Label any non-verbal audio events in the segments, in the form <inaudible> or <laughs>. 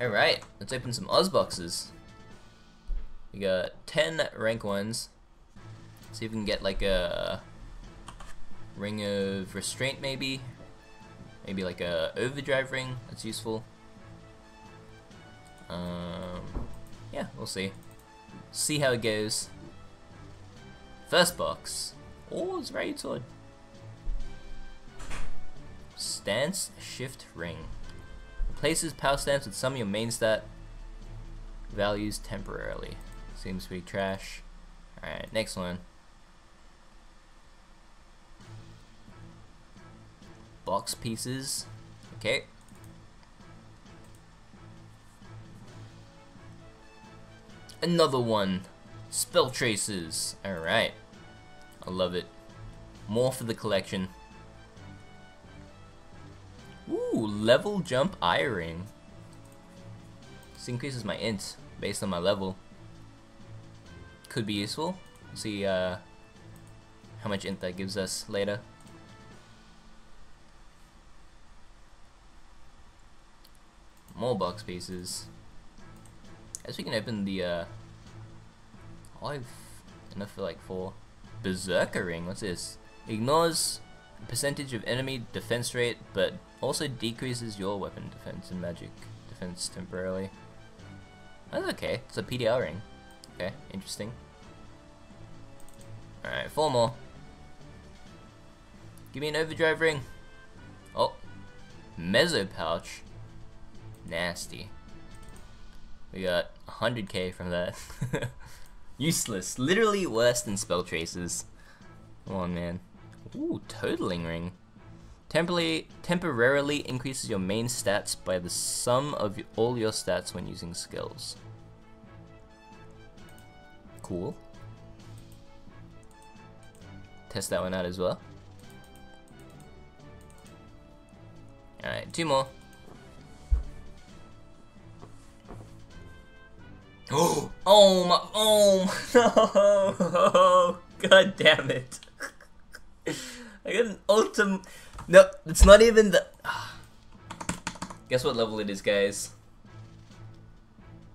Alright, let's open some Oz boxes. We got 10 rank ones. See if we can get like a ring of restraint maybe. Maybe like a overdrive ring, that's useful. Um, yeah, we'll see. See how it goes. First box. Oh, it's very sword. Stance Shift Ring. Replaces power stance with some of your main stat values temporarily. Seems to be trash. Alright, next one. Box pieces. Okay. Another one. Spell traces. Alright. I love it. More for the collection. Level jump eye ring. This increases my int based on my level. Could be useful. See uh, how much int that gives us later. More box pieces. As we can open the uh, I've enough for like four. Berserker ring. What's this? Ignores percentage of enemy defense rate, but also decreases your weapon defense and magic defense temporarily. That's okay. It's a PDL ring. Okay, interesting. Alright, four more. Give me an overdrive ring. Oh. Meso pouch. Nasty. We got 100k from that. <laughs> Useless. Literally worse than spell traces. Come on, man. Ooh, totaling ring. Temporarily, temporarily increases your main stats by the sum of all your stats when using skills. Cool. Test that one out as well. Alright, two more. Oh, <gasps> oh my, oh, no, <laughs> god damn it. <laughs> I got an ultim, no, it's not even the, <sighs> guess what level it is, guys?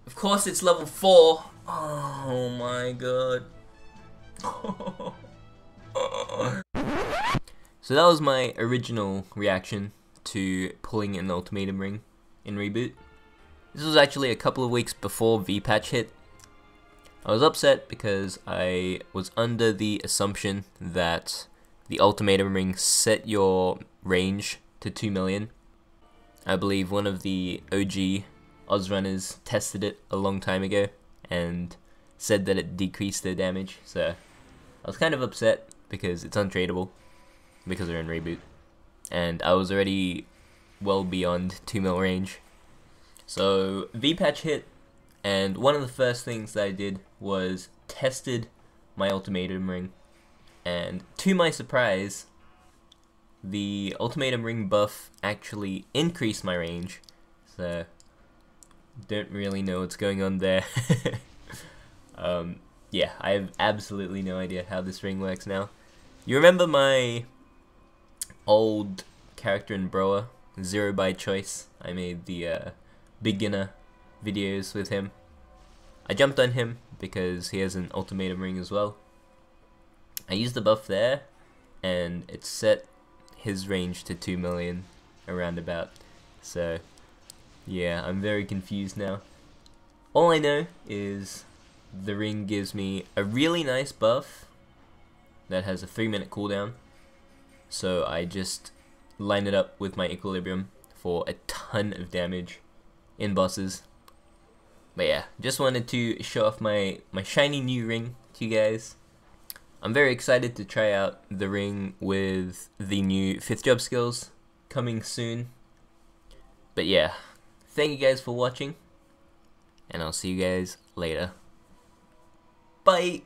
Of course it's level 4. Oh my god. <laughs> so that was my original reaction to pulling an ultimatum ring in Reboot. This was actually a couple of weeks before V-Patch hit. I was upset because I was under the assumption that the ultimatum ring set your range to 2 million. I believe one of the OG Oz runners tested it a long time ago and said that it decreased their damage, so I was kind of upset because it's untradeable because they're in reboot. And I was already well beyond 2 mil range. So V-Patch hit and one of the first things that I did was tested my ultimatum ring and to my surprise the ultimatum ring buff actually increased my range. So don't really know what's going on there. <laughs> Um, yeah I have absolutely no idea how this ring works now. You remember my old character in Broa Zero by choice? I made the uh, beginner videos with him. I jumped on him because he has an ultimatum ring as well I used the buff there, and it set his range to 2 million around about. So, yeah, I'm very confused now. All I know is the ring gives me a really nice buff that has a 3 minute cooldown. So I just line it up with my equilibrium for a ton of damage in bosses. But yeah, just wanted to show off my, my shiny new ring to you guys. I'm very excited to try out the ring with the new 5th job skills coming soon. But yeah, thank you guys for watching, and I'll see you guys later. Bye!